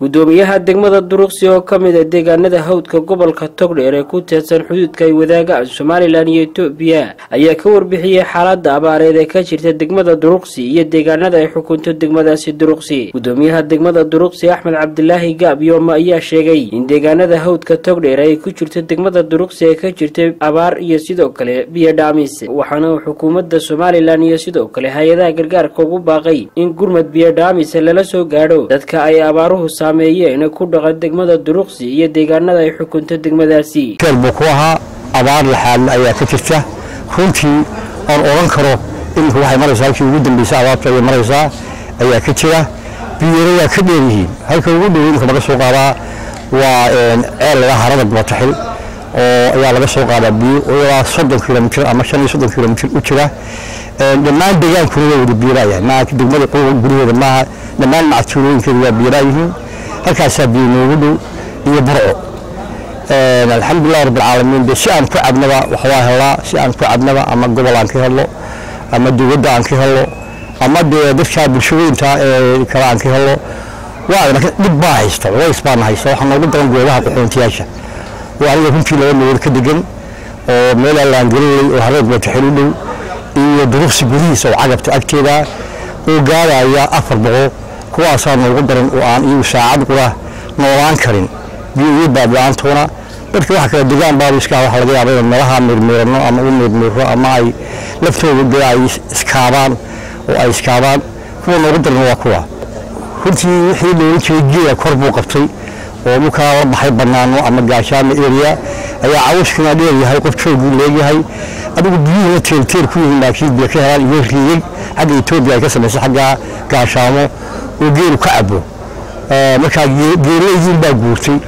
gudoomiyaha degmada duruqsi oo ka mid a deegaanada hawdka gobolka togdheer ee ku teedsan xuduudka ay wadaagaan somalilan iyo etoobiya ayaa ka warbixiyey xaalada abaareed ee ka jirta degmada duruqsi iyo deegaanada ay xukunto degmadaasi duruqsi gudoomiyaha degmada duruqsi axmed cabdilaahi gaabyooma ayaa sheegay in deegaanada hawdka togdheer ay ku jirto degmada duruqsi ee ka jirta abaar iyo sidoo kale biyo dhaamis waxaana uu xukuumadda somalilan iyo sidoo kale hay'adaha gargaarka ugu baaqay in gurmad biyo dhaamis lala soo gaadho. Dadka ay abaaruhu sameeyeen ku dhaqa degmada duruqsi iyo deegaanada ay xukunto degmadaasi. Keel buu ku ahaa abaar laxaadna ayaa ka jirta. Runtii oon odhan karo imika waxay maraysaa halkii ugu dambeysay abaartu ayay maraysaa ayaa ka jira. Biyana waa ka dheer yihiin. Halka ugu dhow imika laga soo qaadaa waa ceel laga harada gubataxil oo ayaa laga soo qaadaa biyo ilaa soddon kilomitir ama shan iyo soddon kilomitir u jira. Dhammaan deegaankuna waa wada biiraayahay. Maa degmada guryaheeda maaha dhammaan mactuulooyinkeeda waa biiraayihiin halkaasaa biyo noogu dhow iyo burco alxamdulilah rabbilcaalamiin de si aan ku cadnaba waxbaa helaa si aan ku cadnaba ama gobol aan ka helo ama dowladda aan ka helo ama dee dadkaa bulshooyinta ee kale aan ka helo waa dhib baa haysta culays baana haysta waxaa noogu daran goobaha qaxoontiyaasha oo aniga runtii laba meelood ka degan oo meel allaangelilay oo hareed wataxil u dhow iyo duruqsi gudihiisa oo cagabta agteeda oo gaaraya afar boqol kuwaasaa noogu daran oo aan iyagu saacad qura noolaan karin biyo iyo baadla-aantoona dadka waxa kale degaan baabiska waxa laga yaaba inay meelaha mirmiirano ama u mirmiiro ama ay laftooda dee ay iskaabaan oo ay iskaabaan. Kuwa noogu daran waa kuwa. Runtii wixii loola geela kor buu qabtay oo dhulkaa la baxay banaano ama gaashaama area ayaa cawashkana dheeryahay qof jooguu leeyahay. Adigu biyuhuna teelteel ku yihiin laakiin biyo ka helaan iyo riigag xagga etoobiya ay ka samaysay xagga gaashaamo oo geelu ka cabo. Markaa geelaydiin baa guurtay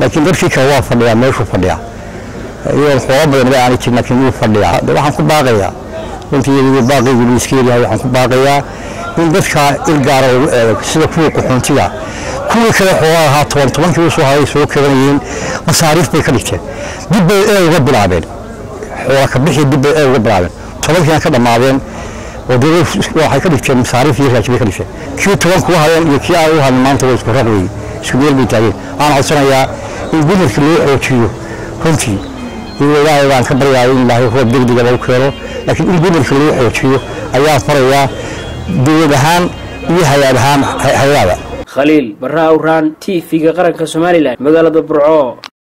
laakiin dadkii kale waa fadhiyaa meeshuu fadhiyaa. Iyadoon xoolo badan ba aanay jirin laakiin wuu fadhiyaa. De waxaan ku baaqayaa. Runtii iyadoo baaqaygu liiskeedahay waxaan ku baaqayaa in dadka ilgaara lagu eego sida kuwa qaxoontiga kuwii kale xoolaa ahaa toban tobankii u soo haray soo kabanayeen masaariif bay ka dhigteen. Dib bay ee uga bilaabeen. Xoola ka bixii dib bay ee uga bilaabeen. Tobankiina ka dhammaadeen dee waxay ka dhigteen masaariif iyo raajibay ka dhigteen kii toban kuwa hayeen iyo kii aan u hadin maanta waa isku raq weeye isku meel bay taageen waxaan codsanayaa in gumarka loo xoojiyo runtii iyo ilaahay baan ka baryaaya in ilaahay roob degdega lagu keeno laakiin in gumarka loo xoojiyo ayaan farayaa dowlad ahaan iyo hay'ad ahaan hay'ada khaliil barra awraan t v-ga qaranka somalilan magaalada burco